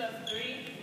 of three.